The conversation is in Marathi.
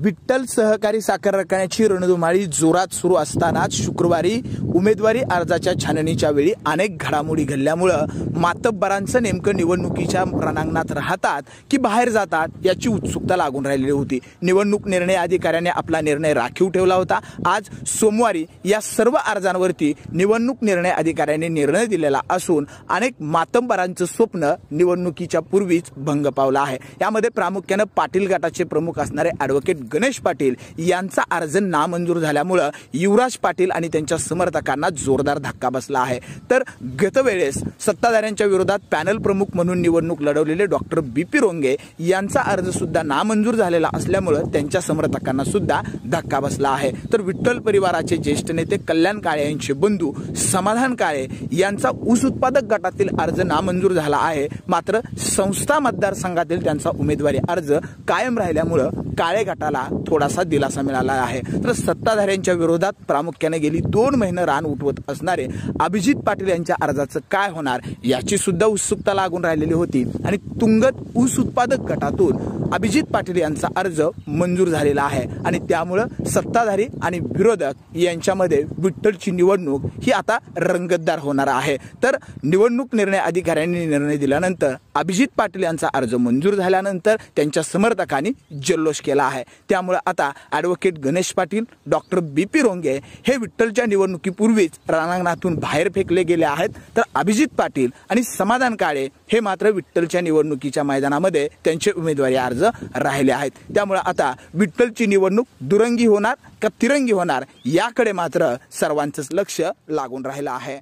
विठ्ठल सहकारी साखर कारखान्याची रणधुमाळी जोरात सुरू असतानाच शुक्रवारी उमेदवारी अर्जाच्या छाननीच्या वेळी अनेक घडामोडी घडल्यामुळं मातब्बरांचं नेमकं निवडणुकीच्या रणांगणात राहतात की बाहेर जातात याची उत्सुकता लागून राहिलेली होती. निवडणूक निर्णय अधिकाऱ्याने आपला निर्णय राखीव ठेवला होता. आज सोमवारी या सर्व अर्जांवरती निवडणूक निर्णय अधिकाऱ्याने निर्णय दिलेला असून अनेक मातब्बरांचं स्वप्न निवडणुकीच्या पूर्वीच भंग पावलं आहे. यामध्ये प्रामुख्यानं पाटील गटाचे प्रमुख असणारे ॲडव्होकेट गणेश पाटील यांचा अर्ज नामंजूर झाल्यामुळं युवराज पाटील आणि त्यांच्या समर्थकांना जोरदार धक्का बसला आहे. तर गतवेळेस सत्ताधाऱ्यांच्या विरोधात पॅनल प्रमुख म्हणून निवडणूक लढवलेले डॉक्टर बी पी रोंगे यांचा अर्ज सुद्धा नामंजूर झालेला असल्यामुळं त्यांच्या समर्थकांना सुद्धा धक्का बसला आहे. तर विठ्ठल परिवाराचे ज्येष्ठ नेते कल्याण काळे यांचे बंधू समाधान काळे यांचा ऊस उत्पादक गटातील अर्ज नामंजूर झाला आहे. मात्र संस्था मतदारसंघातील त्यांचा उमेदवारी अर्ज कायम राहिल्यामुळं काळे गटाला थोडासा दिलासा मिळाला आहे. तर सत्ताधाऱ्यांच्या विरोधात प्रामुख्याने गेली दोन महिने रान उठवत असणारे अभिजित पाटील यांच्या अर्जाचं काय होणार याची सुद्धा उत्सुकता लागून राहिलेली होती. आणि तुंगत ऊस उत्पादक गटातून अभिजित पाटील यांचा अर्ज मंजूर झालेला आहे. आणि त्यामुळं सत्ताधारी आणि विरोधक यांच्यामध्ये विठ्ठलची निवडणूक ही आता रंगतदार होणार आहे. तर निवडणूक निर्णय अधिकाऱ्यांनी निर्णय दिल्यानंतर अभिजित पाटील यांचा अर्ज मंजूर झाल्यानंतर त्यांच्या समर्थकांनी जल्लोष केला आहे. त्यामुळे आता advocate Ganesh Patil doctor B P Ronge हे विठ्ठलच्या निवडणुकीपूर्वीच रणांगणातून बाहेर फेकले गेले आहेत. तर अभिजित पाटील आणि समाधान काळे हे मात्र विठ्ठलच्या निवडणुकीच्या मैदानामध्ये त्यांचे उमेदवारी अर्ज राहिले आहेत. त्यामुळे आता विठ्ठलची निवडणूक दुरंगी होणार का तिरंगी होणार याकडे मात्र सर्वांचंच लक्ष लागून राहिलं आहे.